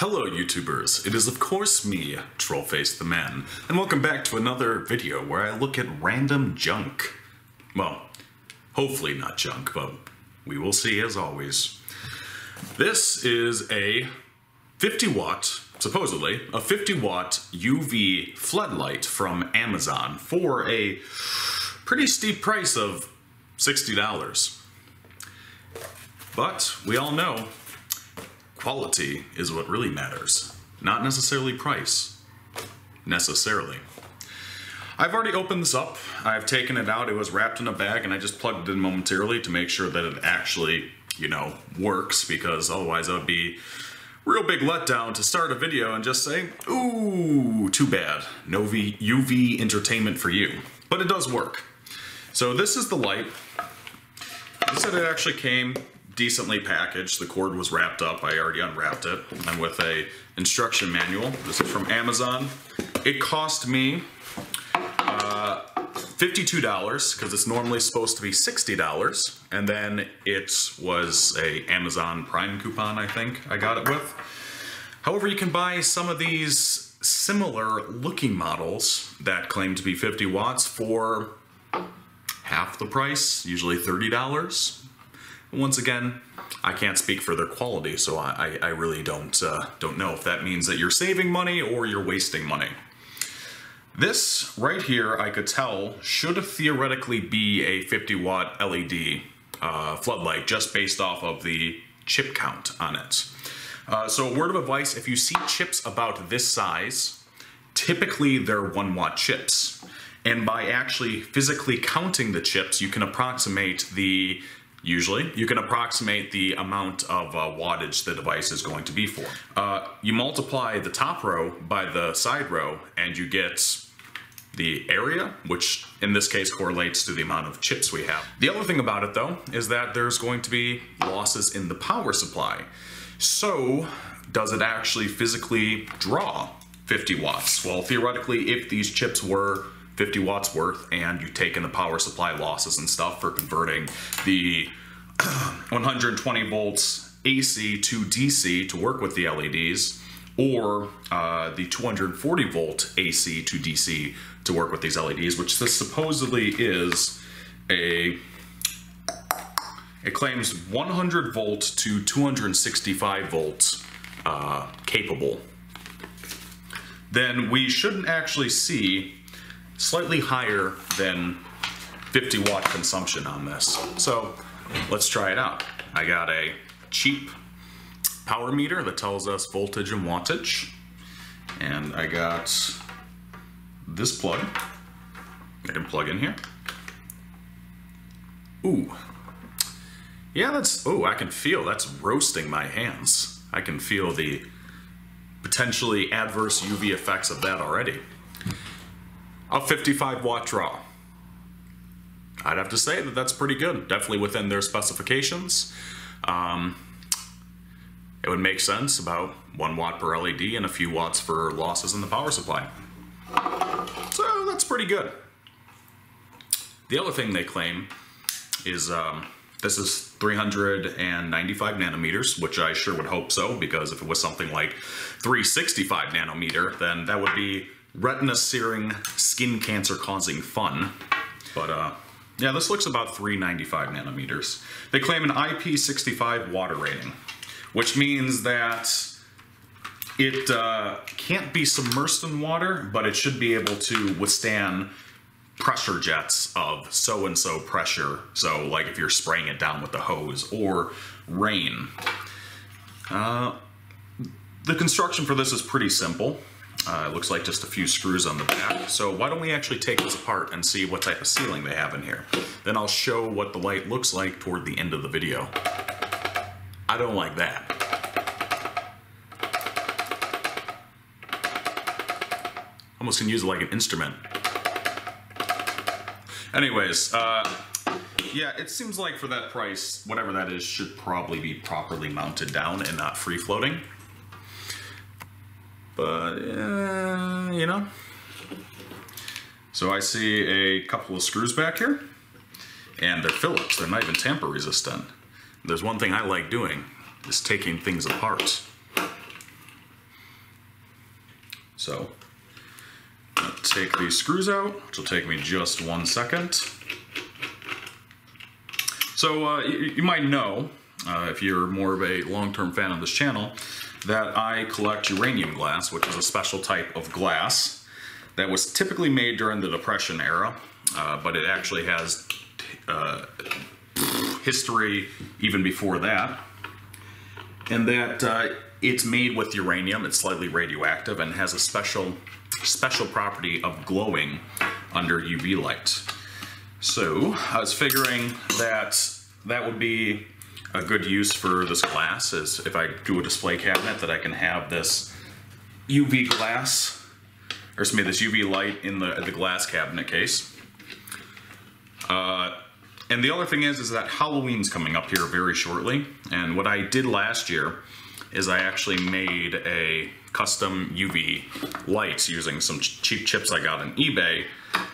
Hello YouTubers, it is of course me, Trollface the Man, and welcome back to another video where I look at random junk. Well, hopefully not junk, but we will see as always. This is a 50 watt, supposedly, a 50 watt UV floodlight from Amazon for a pretty steep price of $60. But we all know quality is what really matters, not necessarily price. Necessarily. I've already opened this up. I've taken it out. It was wrapped in a bag and I just plugged it in momentarily to make sure that it actually, you know, works because otherwise that would be real big letdown to start a video and just say, ooh, too bad. No v UV entertainment for you. But it does work. So this is the light. They said it actually came decently packaged. The cord was wrapped up. I already unwrapped it. And with a instruction manual. This is from Amazon. It cost me uh, $52 because it's normally supposed to be $60. And then it was a Amazon Prime coupon, I think I got it with. However, you can buy some of these similar looking models that claim to be 50 watts for half the price, usually $30. Once again, I can't speak for their quality, so I, I really don't, uh, don't know if that means that you're saving money or you're wasting money. This right here, I could tell, should theoretically be a 50 watt LED uh, floodlight just based off of the chip count on it. Uh, so a word of advice, if you see chips about this size, typically they're one watt chips. And by actually physically counting the chips, you can approximate the usually. You can approximate the amount of uh, wattage the device is going to be for. Uh, you multiply the top row by the side row and you get the area, which in this case correlates to the amount of chips we have. The other thing about it though is that there's going to be losses in the power supply. So does it actually physically draw 50 watts? Well, theoretically, if these chips were 50 watts worth and you take in the power supply losses and stuff for converting the 120 volts AC to DC to work with the LEDs or uh, the 240 volt AC to DC to work with these LEDs, which this supposedly is a it claims 100 volt to 265 volts uh, capable. Then we shouldn't actually see slightly higher than 50 watt consumption on this. So let's try it out. I got a cheap power meter that tells us voltage and wattage. And I got this plug. I can plug in here. Ooh. Yeah, that's, oh, I can feel that's roasting my hands. I can feel the potentially adverse UV effects of that already a 55 watt draw. I'd have to say that that's pretty good, definitely within their specifications. Um, it would make sense about one watt per LED and a few watts for losses in the power supply. So that's pretty good. The other thing they claim is um, this is 395 nanometers, which I sure would hope so, because if it was something like 365 nanometer, then that would be retina searing, skin cancer causing fun. But uh, yeah, this looks about 395 nanometers. They claim an IP65 water rating, which means that it uh, can't be submersed in water, but it should be able to withstand pressure jets of so-and-so pressure. So like if you're spraying it down with the hose or rain. Uh, the construction for this is pretty simple. Uh, it looks like just a few screws on the back. So why don't we actually take this apart and see what type of sealing they have in here. Then I'll show what the light looks like toward the end of the video. I don't like that. Almost can use it like an instrument. Anyways, uh, yeah, it seems like for that price, whatever that is should probably be properly mounted down and not free floating. But, uh, you know. So I see a couple of screws back here. And they're Phillips. They're not even tamper resistant. There's one thing I like doing, is taking things apart. So, take these screws out, which will take me just one second. So, uh, you, you might know, uh, if you're more of a long-term fan of this channel, that I collect uranium glass, which is a special type of glass that was typically made during the Depression era, uh, but it actually has uh, history even before that. And that uh, it's made with uranium, it's slightly radioactive, and has a special special property of glowing under UV light. So I was figuring that that would be a good use for this glass is if I do a display cabinet that I can have this UV glass or excuse me, this UV light in the, the glass cabinet case. Uh, and the other thing is, is that Halloween's coming up here very shortly. And what I did last year is I actually made a custom UV lights using some ch cheap chips I got on eBay.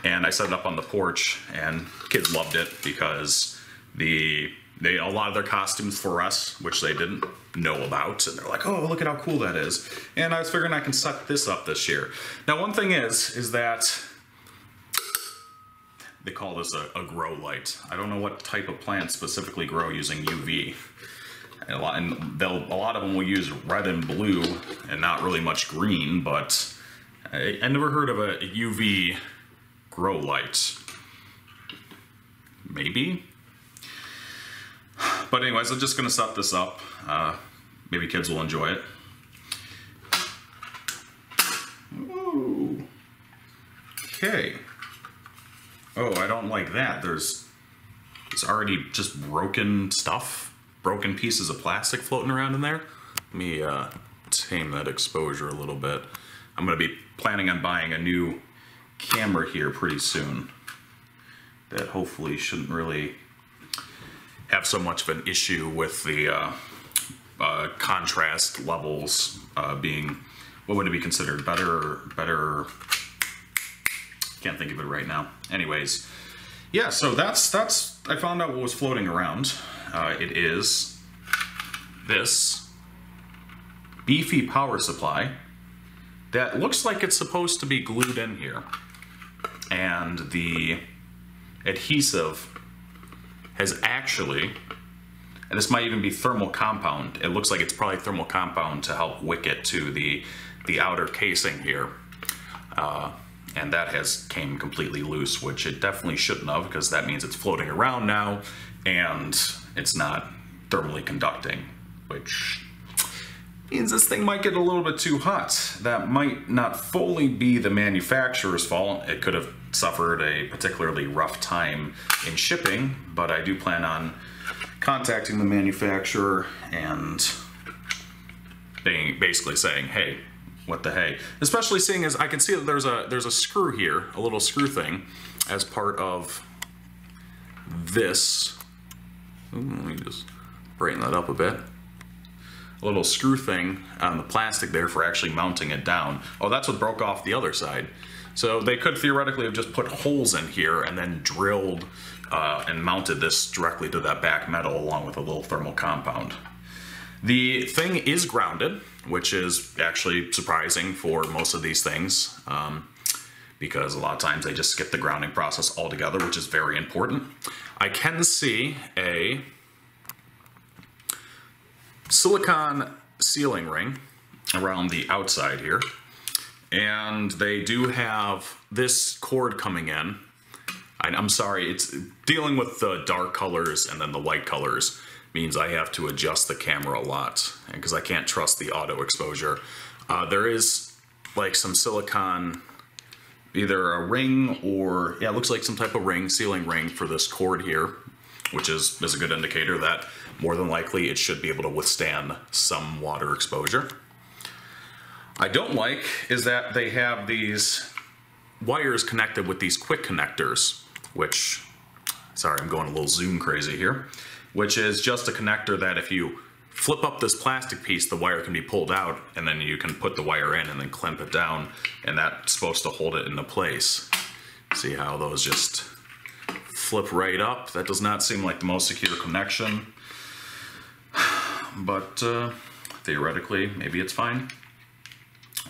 And I set it up on the porch and kids loved it because the they a lot of their costumes for us, which they didn't know about, and they're like, "Oh, look at how cool that is!" And I was figuring I can set this up this year. Now, one thing is, is that they call this a, a grow light. I don't know what type of plants specifically grow using UV. And a lot, and they'll, a lot of them will use red and blue, and not really much green. But I, I never heard of a UV grow light. Maybe. But anyways, I'm just gonna set this up. Uh, maybe kids will enjoy it. Ooh. Okay. Oh, I don't like that. There's it's already just broken stuff, broken pieces of plastic floating around in there. Let me uh, tame that exposure a little bit. I'm gonna be planning on buying a new camera here pretty soon that hopefully shouldn't really have so much of an issue with the uh, uh, contrast levels uh, being what would it be considered better better can't think of it right now. Anyways, yeah, so that's that's I found out what was floating around. Uh, it is this beefy power supply that looks like it's supposed to be glued in here, and the adhesive has actually, and this might even be thermal compound. It looks like it's probably thermal compound to help wick it to the the outer casing here. Uh, and that has came completely loose, which it definitely shouldn't have because that means it's floating around now and it's not thermally conducting, which means this thing might get a little bit too hot. That might not fully be the manufacturer's fault. It could have suffered a particularly rough time in shipping, but I do plan on contacting the manufacturer and basically saying, hey, what the hey. Especially seeing as I can see that there's a there's a screw here, a little screw thing, as part of this. Ooh, let me just brighten that up a bit. A little screw thing on the plastic there for actually mounting it down. Oh, that's what broke off the other side. So they could theoretically have just put holes in here and then drilled uh, and mounted this directly to that back metal along with a little thermal compound. The thing is grounded, which is actually surprising for most of these things um, because a lot of times they just skip the grounding process altogether, which is very important. I can see a silicon sealing ring around the outside here. And they do have this cord coming in. I'm sorry, it's dealing with the dark colors and then the light colors means I have to adjust the camera a lot because I can't trust the auto exposure. Uh, there is like some silicon, either a ring or, yeah, it looks like some type of ring, sealing ring for this cord here, which is, is a good indicator that more than likely it should be able to withstand some water exposure. I don't like is that they have these wires connected with these quick connectors, which, sorry, I'm going a little zoom crazy here which is just a connector that if you flip up this plastic piece, the wire can be pulled out and then you can put the wire in and then clamp it down and that's supposed to hold it into place. See how those just flip right up? That does not seem like the most secure connection, but uh, theoretically, maybe it's fine.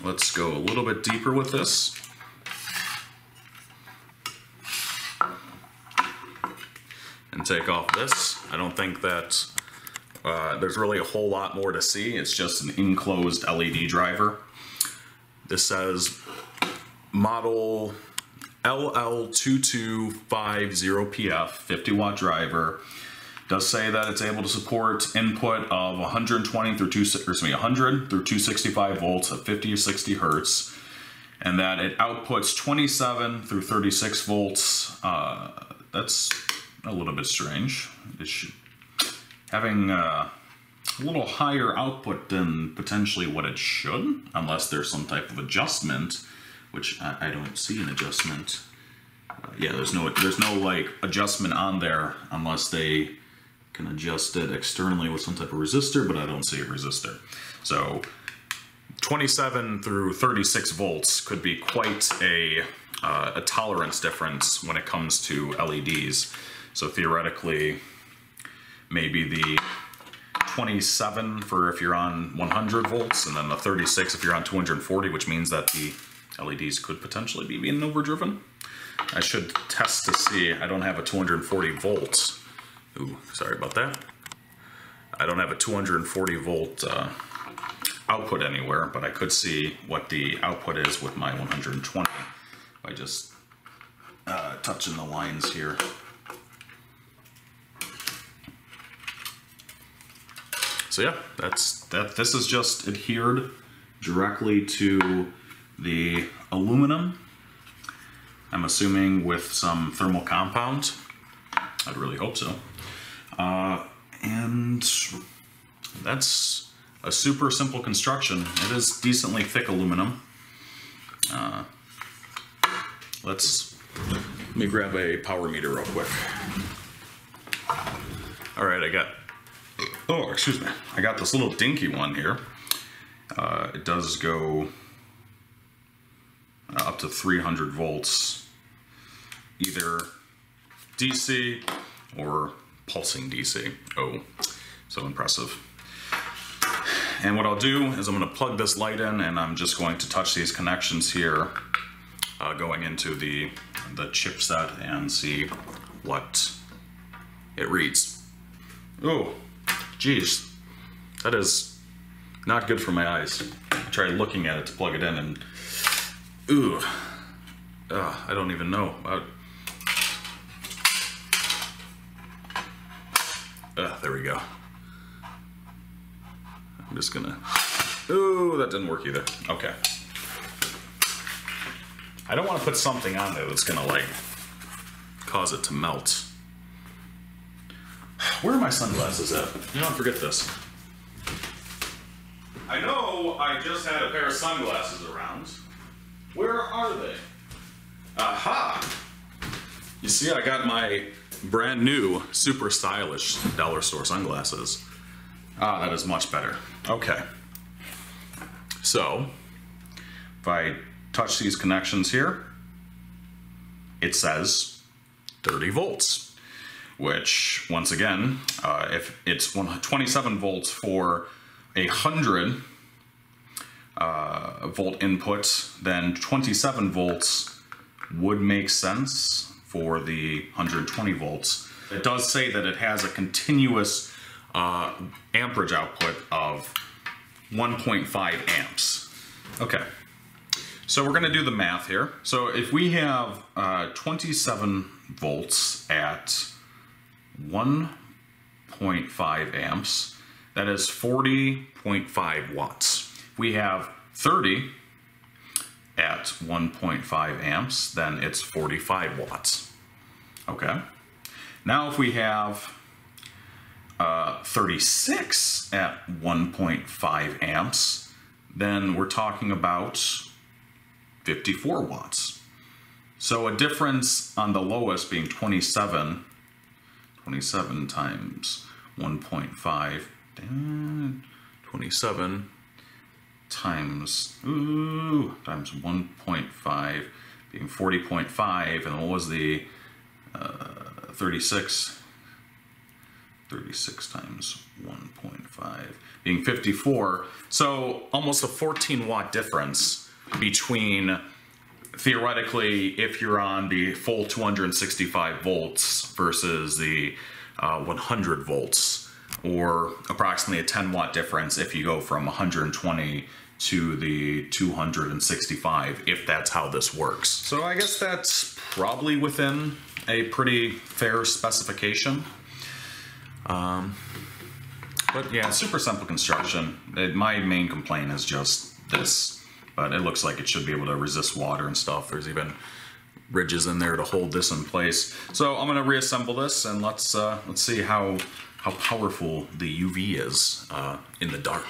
Let's go a little bit deeper with this. And take off this. I don't think that uh, there's really a whole lot more to see. It's just an enclosed LED driver. This says model LL2250PF 50 watt driver does say that it's able to support input of 120 through 2 excuse me 100 through 265 volts at 50 or 60 hertz and that it outputs 27 through 36 volts uh, that's a little bit strange. It should, having uh, a little higher output than potentially what it should unless there's some type of adjustment which I, I don't see an adjustment. Uh, yeah there's no there's no like adjustment on there unless they can adjust it externally with some type of resistor, but I don't see a resistor. So 27 through 36 volts could be quite a, uh, a tolerance difference when it comes to LEDs. So theoretically, maybe the 27 for if you're on 100 volts, and then the 36 if you're on 240, which means that the LEDs could potentially be being overdriven. I should test to see, I don't have a 240 volts Ooh, sorry about that. I don't have a 240 volt uh, output anywhere, but I could see what the output is with my 120 by just uh, touching the lines here. So yeah, that's that. This is just adhered directly to the aluminum. I'm assuming with some thermal compound. I'd really hope so. Uh, and that's a super simple construction. It is decently thick aluminum. Uh, let's let me grab a power meter real quick. All right, I got. Oh, excuse me. I got this little dinky one here. Uh, it does go uh, up to 300 volts, either DC or pulsing DC. Oh, so impressive. And what I'll do is I'm going to plug this light in and I'm just going to touch these connections here uh, going into the, the chipset and see what it reads. Oh, geez, that is not good for my eyes. I tried looking at it to plug it in and, ooh, uh, I don't even know. Uh, Uh, there we go. I'm just gonna, ooh, that didn't work either. Okay. I don't want to put something on there that's gonna like cause it to melt. Where are my sunglasses at? You don't forget this. I know I just had a pair of sunglasses around. Where are they? Aha! You see, I got my brand new, super stylish dollar store sunglasses. Ah, that is much better. Okay. So, if I touch these connections here, it says 30 volts, which once again, uh, if it's 27 volts for a 100 uh, volt input, then 27 volts would make sense for the 120 volts. It does say that it has a continuous uh, amperage output of 1.5 amps. Okay, so we're gonna do the math here. So if we have uh, 27 volts at 1.5 amps, that is 40.5 watts. We have 30 at 1.5 amps, then it's 45 watts. Okay. Now if we have uh, 36 at 1.5 amps, then we're talking about 54 watts. So a difference on the lowest being 27, 27 times 1.5, 27 times, ooh, times 1.5 being 40.5, and what was the uh, 36? 36 times 1.5 being 54. So almost a 14 watt difference between theoretically if you're on the full 265 volts versus the uh, 100 volts or approximately a 10 watt difference if you go from 120 to the 265 if that's how this works. So I guess that's probably within a pretty fair specification. Um, but yeah, super simple construction. It, my main complaint is just this, but it looks like it should be able to resist water and stuff. There's even ridges in there to hold this in place. So I'm gonna reassemble this and let's uh, let's see how how powerful the UV is uh, in the dark.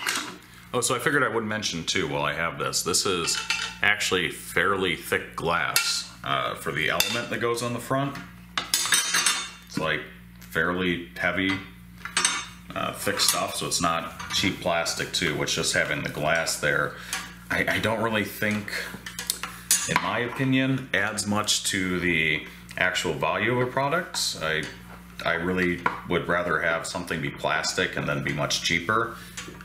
Oh, so I figured I would mention too while I have this. This is actually fairly thick glass uh, for the element that goes on the front. It's like fairly heavy, uh, thick stuff, so it's not cheap plastic too, which just having the glass there, I, I don't really think, in my opinion, adds much to the actual value of a product. I, I really would rather have something be plastic and then be much cheaper,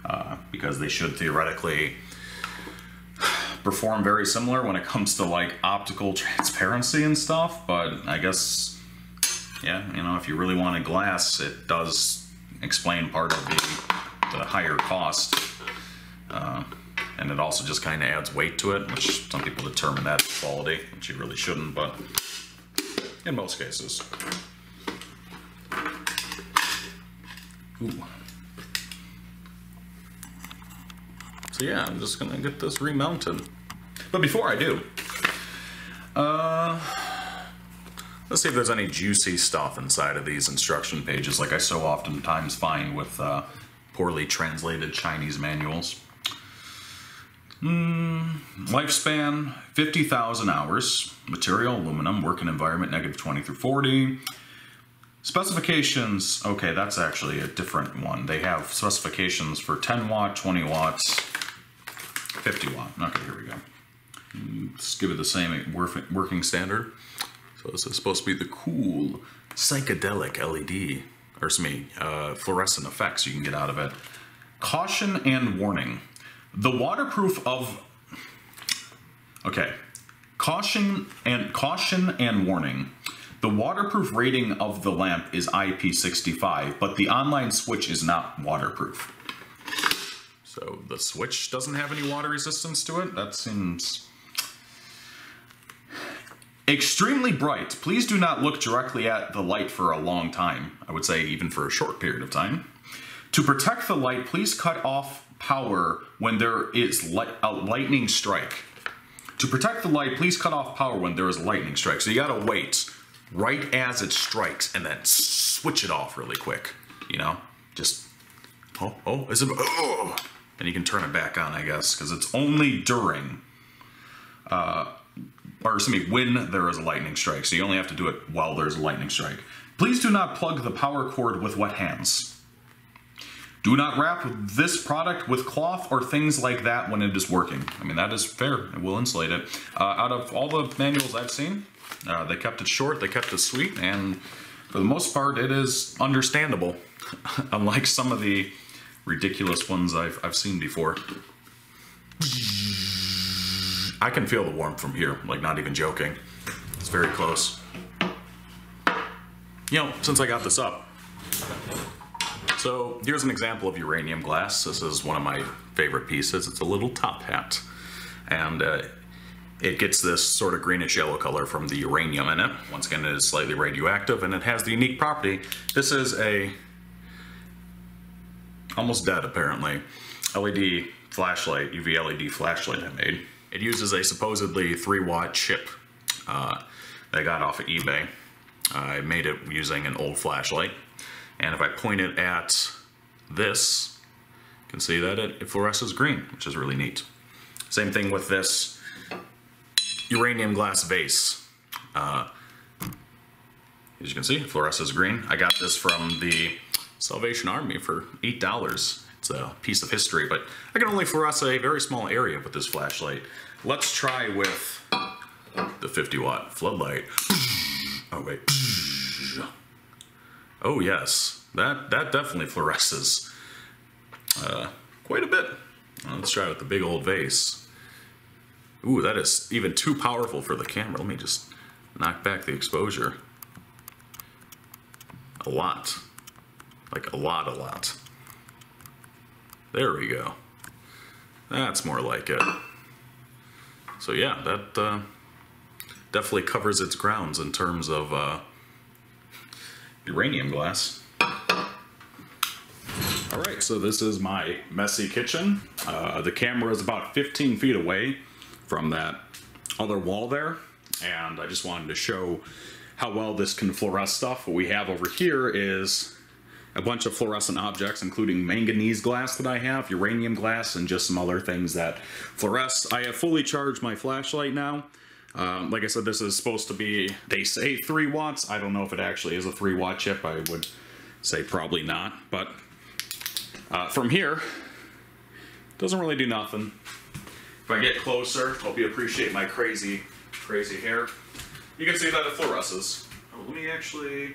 uh, because they should theoretically perform very similar when it comes to like optical transparency and stuff, but I guess yeah, you know, if you really wanted glass, it does explain part of the, the higher cost. Uh, and it also just kind of adds weight to it, which some people determine that quality, which you really shouldn't, but in most cases. Ooh. Yeah, I'm just gonna get this remounted. But before I do, uh, Let's see if there's any juicy stuff inside of these instruction pages like I so oftentimes find with uh, poorly translated Chinese manuals. Mm, lifespan 50,000 hours. Material aluminum. Working environment negative 20 through 40. Specifications. Okay, that's actually a different one. They have specifications for 10 watt, 20 watts, 50 watt. Okay, here we go. Let's give it the same working standard. So this is supposed to be the cool psychedelic LED, or excuse me, uh, fluorescent effects you can get out of it. Caution and warning. The waterproof of, okay, caution and caution and warning. The waterproof rating of the lamp is IP65, but the online switch is not waterproof. So the switch doesn't have any water resistance to it? That seems Extremely bright. Please do not look directly at the light for a long time. I would say even for a short period of time. To protect the light, please cut off power when there is a lightning strike. To protect the light, please cut off power when there is a lightning strike. So you gotta wait right as it strikes and then switch it off really quick. You know, just, oh, oh, is it, oh, and you can turn it back on, I guess, because it's only during uh, or excuse me, when there is a lightning strike. So you only have to do it while there's a lightning strike. Please do not plug the power cord with wet hands. Do not wrap this product with cloth or things like that when it is working. I mean, that is fair. It will insulate it. Uh, out of all the manuals I've seen, uh, they kept it short, they kept it sweet, and for the most part, it is understandable, unlike some of the ridiculous ones I've, I've seen before. I can feel the warmth from here, like not even joking. It's very close. You know, since I got this up. So here's an example of uranium glass. This is one of my favorite pieces. It's a little top hat. And uh, it gets this sort of greenish yellow color from the uranium in it. Once again, it is slightly radioactive and it has the unique property. This is a almost dead apparently LED flashlight, UV LED flashlight I made. It uses a supposedly 3 watt chip uh, that I got off of eBay. I made it using an old flashlight. And if I point it at this, you can see that it, it fluoresces green, which is really neat. Same thing with this uranium glass vase. Uh, as you can see, fluoresces green. I got this from the Salvation Army for $8. It's a piece of history, but I can only fluoresce a very small area with this flashlight. Let's try with the 50 watt floodlight. Oh, wait. Oh, yes. that that definitely fluoresces uh, quite a bit. Let's try with the big old vase. Ooh, that is even too powerful for the camera. Let me just knock back the exposure. A lot. Like a lot, a lot. There we go. That's more like it. So yeah, that uh, definitely covers its grounds in terms of uh, uranium glass. All right, so this is my messy kitchen. Uh, the camera is about 15 feet away from that other wall there, and I just wanted to show how well this can fluoresce stuff. What we have over here is a bunch of fluorescent objects, including manganese glass that I have, uranium glass, and just some other things that fluoresce. I have fully charged my flashlight now. Um, like I said, this is supposed to be, they say 3 watts. I don't know if it actually is a 3 watt chip. I would say probably not. But uh, from here, doesn't really do nothing. If I get closer, hope you appreciate my crazy, crazy hair. You can see that it fluoresces. Oh, let me actually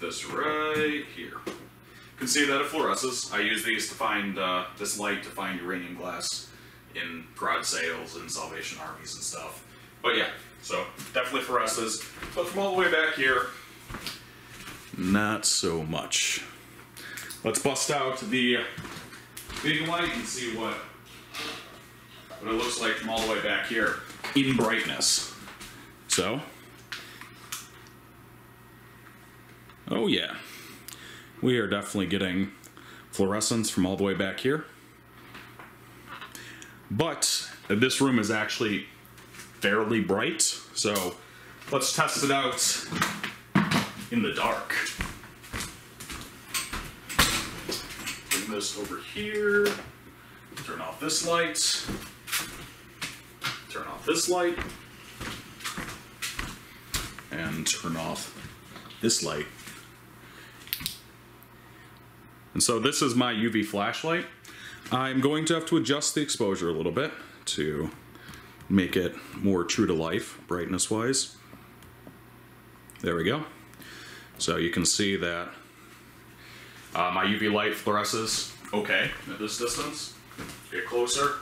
this right here. You can see that it fluoresces. I use these to find, uh, this light to find uranium glass in garage sales and Salvation Armies and stuff. But yeah, so definitely fluoresces. But from all the way back here, not so much. Let's bust out the big light and see what, what it looks like from all the way back here in brightness. So, Oh yeah, we are definitely getting fluorescence from all the way back here. But this room is actually fairly bright, so let's test it out in the dark. Bring this over here, turn off this light, turn off this light, and turn off this light. And so this is my UV flashlight. I'm going to have to adjust the exposure a little bit to make it more true to life, brightness wise. There we go. So you can see that uh, my UV light fluoresces okay at this distance. Get closer,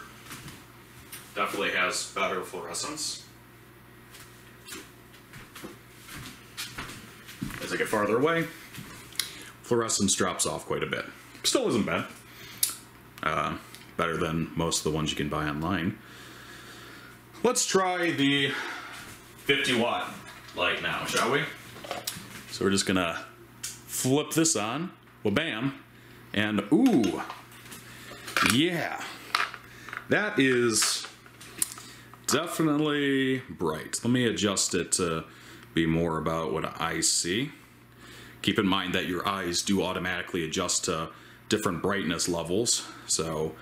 definitely has better fluorescence. As I get farther away, fluorescence drops off quite a bit. Still isn't bad. Uh, better than most of the ones you can buy online. Let's try the 50 watt light now, shall we? So we're just gonna flip this on, well bam, and ooh, yeah, that is definitely bright. Let me adjust it to be more about what I see. Keep in mind that your eyes do automatically adjust to different brightness levels. So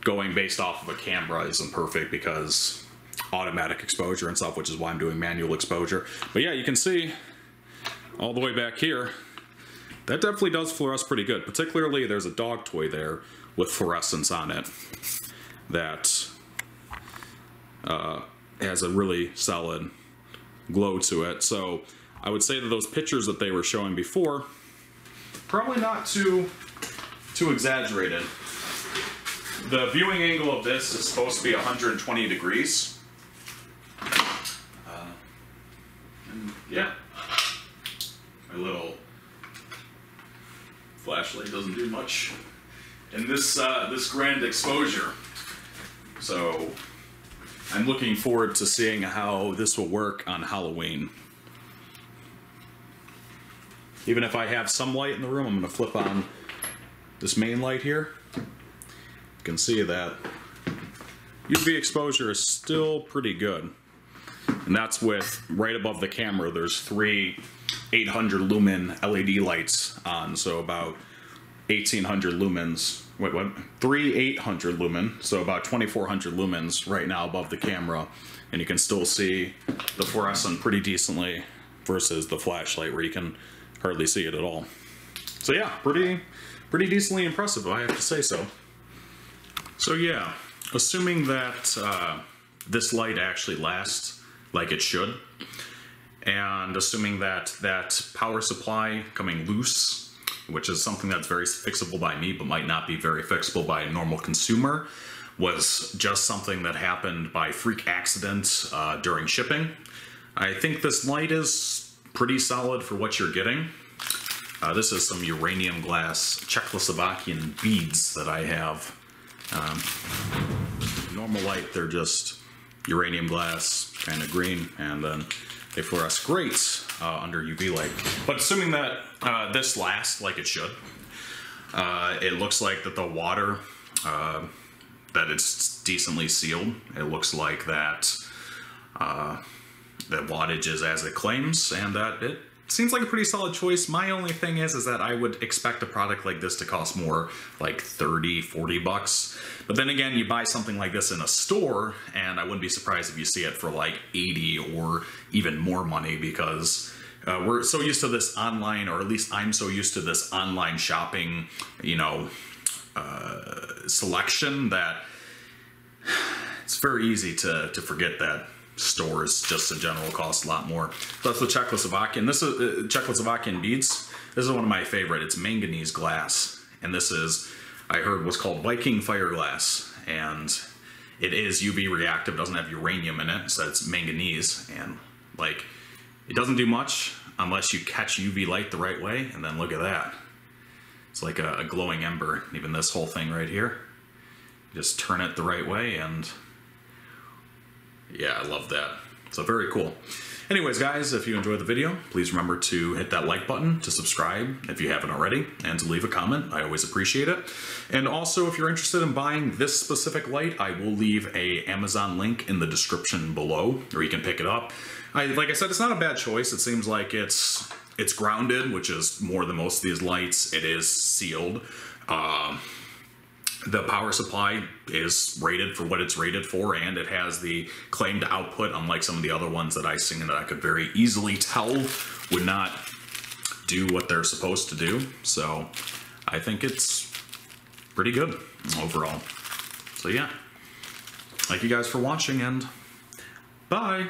going based off of a camera isn't perfect because automatic exposure and stuff, which is why I'm doing manual exposure. But yeah, you can see all the way back here, that definitely does fluoresce pretty good. Particularly there's a dog toy there with fluorescence on it that uh, has a really solid glow to it. So I would say that those pictures that they were showing before, probably not too, too exaggerated. The viewing angle of this is supposed to be 120 degrees. Uh, yeah, my little flashlight doesn't do much in this uh, this grand exposure. So I'm looking forward to seeing how this will work on Halloween. Even if I have some light in the room, I'm going to flip on this main light here. You can see that UV exposure is still pretty good. And that's with, right above the camera, there's three 800 lumen LED lights on, so about 1800 lumens. Wait, what? Three 800 lumen, so about 2400 lumens right now above the camera. And you can still see the fluorescent pretty decently versus the flashlight where you can hardly see it at all. So yeah, pretty, pretty decently impressive, I have to say so. So yeah, assuming that uh, this light actually lasts like it should, and assuming that that power supply coming loose, which is something that's very fixable by me but might not be very fixable by a normal consumer, was just something that happened by freak accident uh, during shipping. I think this light is pretty solid for what you're getting. Uh, this is some uranium glass Czechoslovakian beads that I have. Um, normal light, they're just uranium glass, kind of green, and then they fluoresce great uh, under UV light. But assuming that uh, this lasts like it should, uh, it looks like that the water, uh, that it's decently sealed. It looks like that uh, the wattage is as it claims, and that it seems like a pretty solid choice. My only thing is, is that I would expect a product like this to cost more, like 30, 40 bucks. But then again, you buy something like this in a store, and I wouldn't be surprised if you see it for like 80 or even more money because uh, we're so used to this online, or at least I'm so used to this online shopping, you know, uh, selection that it's very easy to, to forget that stores just in general cost a lot more. That's the Czechoslovakian. This is uh, Czechoslovakian beads. This is one of my favorite. It's manganese glass, and this is I heard was called Viking fire glass, and it is UV reactive. Doesn't have uranium in it, so it's manganese, and like it doesn't do much unless you catch UV light the right way. And then look at that. It's like a, a glowing ember. Even this whole thing right here. You just turn it the right way and yeah, I love that. So very cool. Anyways, guys, if you enjoyed the video, please remember to hit that like button, to subscribe if you haven't already, and to leave a comment. I always appreciate it. And also, if you're interested in buying this specific light, I will leave a Amazon link in the description below, or you can pick it up. I, like I said, it's not a bad choice. It seems like it's it's grounded, which is more than most of these lights. It is sealed. Uh, the power supply is rated for what it's rated for and it has the claimed output unlike some of the other ones that I seen that I could very easily tell would not do what they're supposed to do. So I think it's pretty good overall. So yeah. Thank you guys for watching and bye